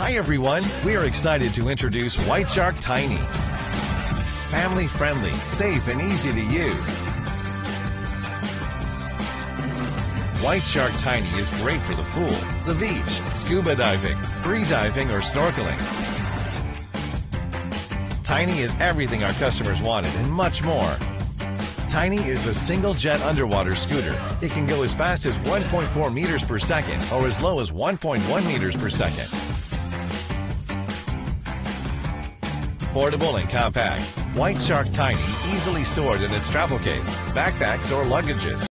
Hi everyone, we are excited to introduce White Shark Tini. Family friendly, safe and easy to use. White Shark Tini is great for the pool, the beach, scuba diving, free diving or snorkeling. Tini is everything our customers wanted and much more. Tini is a single jet underwater scooter. It can go as fast as 1.4 meters per second or as low as 1.1 meters per second. Portable and compact, White Shark Tini easily stored in its travel case, backpacks, or luggages.